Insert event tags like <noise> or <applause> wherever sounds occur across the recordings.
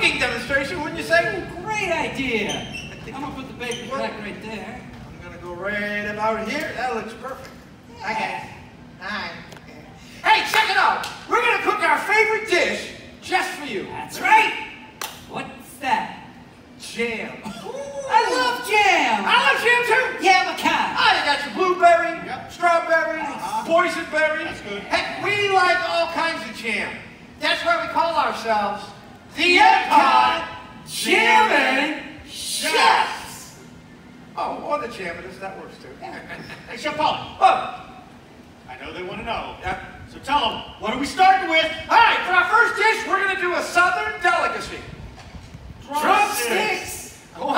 cooking demonstration, wouldn't you say? Great idea. <laughs> I'm gonna put the baker's What? rack right there. I'm gonna go right about here. That looks perfect. I got it. Alright. Hey, check it out. We're gonna cook our favorite dish just for you. That's right. What's that? Jam. I love jam. I love jam too. Yeah, what kind? Ah, you got your blueberry, Yep. strawberry, Uh-huh. boysenberry. That's good. Heck, we like all kinds of jam. That's why we call ourselves the Epcot Jammin' Chefs. Oh, or the JAMMitors, that works too. <laughs> Hey, Chef Polly, Oh, I know they want to know. yeah. So tell them, what are we starting with? All right, for our first dish, we're gonna do a southern delicacy. Drumsticks. Diddle-dee.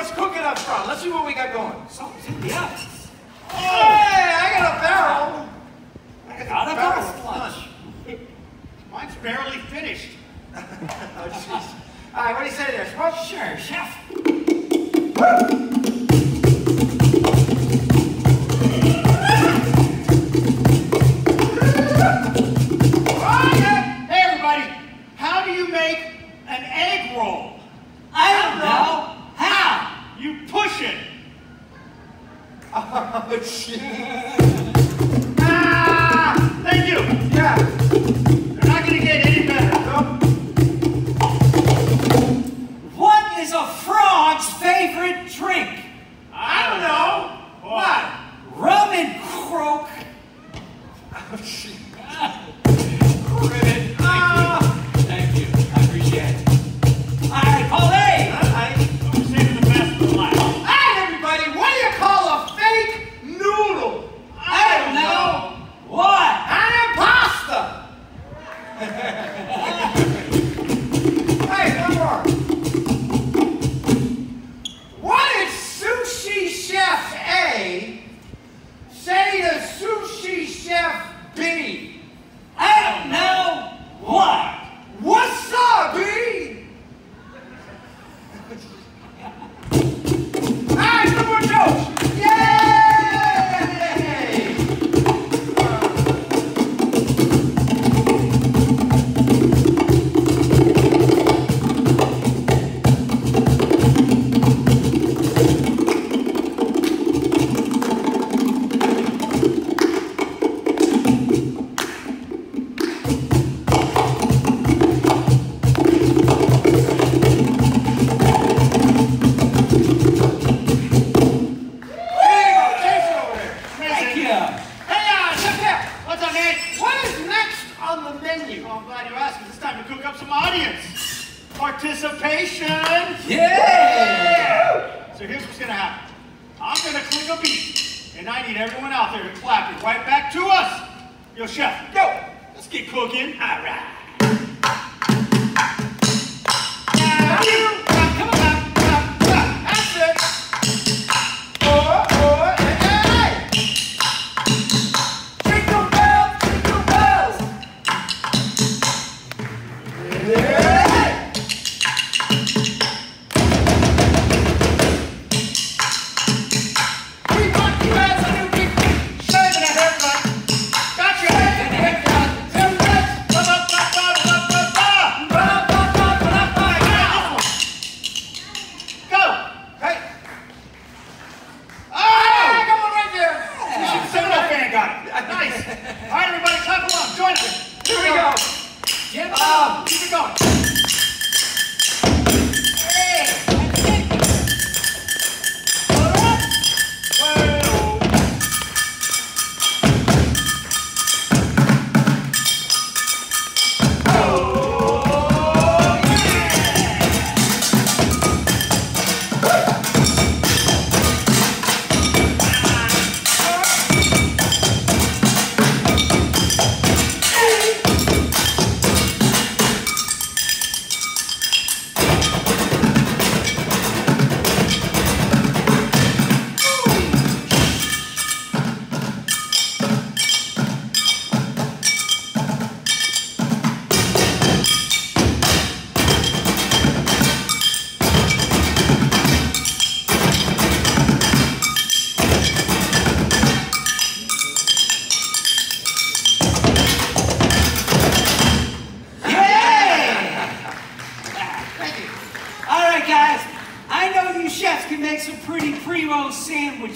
What's cooking up front. Let's see what we got going. Something's in the ovens. Oh! Hey, I got a barrel. I Got a barrel barrel lunch. <laughs> Mine's barely finished. <laughs> Oh, jeez. All right, what do you say there, Smoke? Sure, chef. Oh, jeez. Ah, thank you. Yeah. They're not to get any better. Nope. What is a frog's favorite drink? I don't know. What? Rum and croak. Oh, jeez. out there and clap it right back to us. Yo, chef, yo, let's get cooking. All right.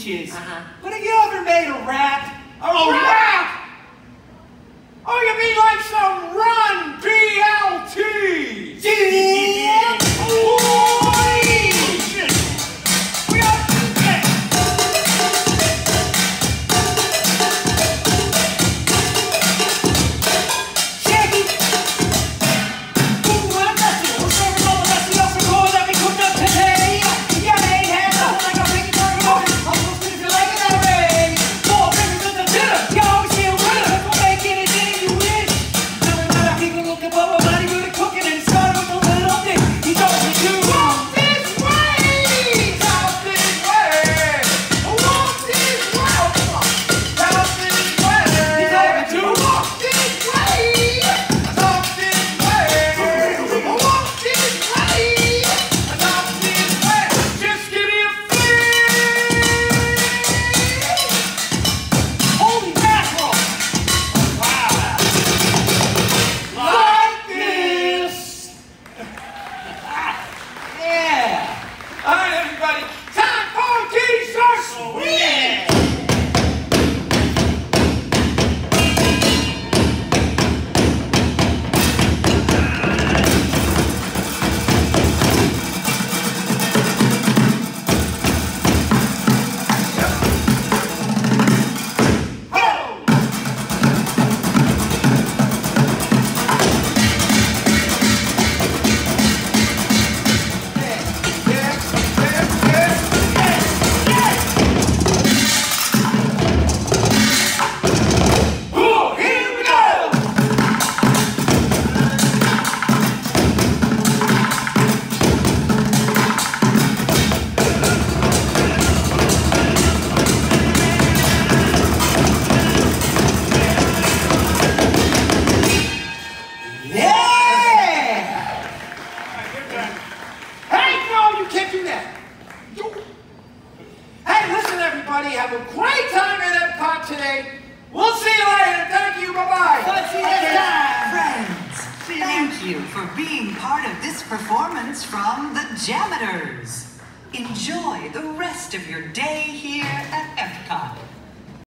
peaches. Uh-huh. But have you ever made a wrap everybody. Have a great time at Epcot today. We'll see you later. Thank you. Bye-bye. See you next time. Friends, thank you for being part of this performance from the JAMMitors. Enjoy the rest of your day here at